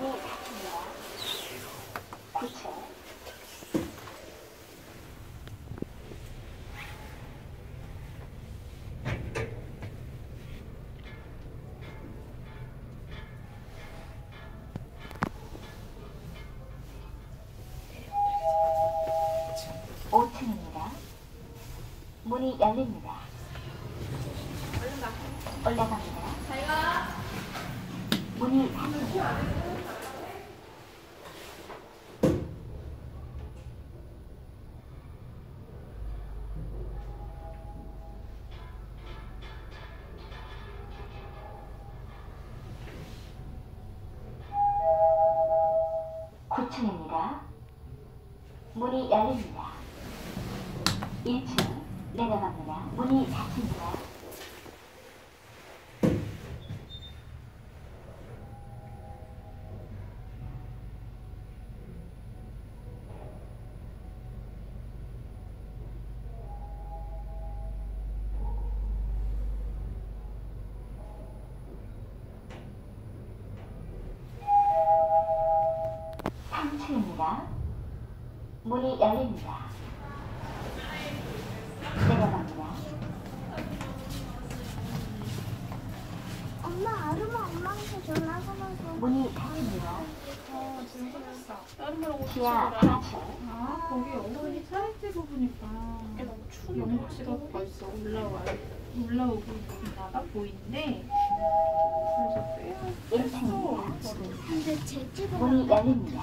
문이 닫힙니다. 9층. 오층입니다 문이 열립니다. 올라갑니다. 문이 닫힙니다. 구층입니다 문이 열립니다. 1층 내려갑니다. 문이 닫힙니다. 삼층입니다 문이 열립니다. 내려갑니다. 엄마 아르마 엄마한테 전화 걸어서 문이 닫힙니다. 어, 지금 끝났어. 다른 데로 오지 지하 마. 4층 아, 거기 어머니 사이트고 보니까 연구실가 벌써 올라와요. 올라오고 있나가 보이는데 그래서 빼야 1층입니다. 문이 열립니다.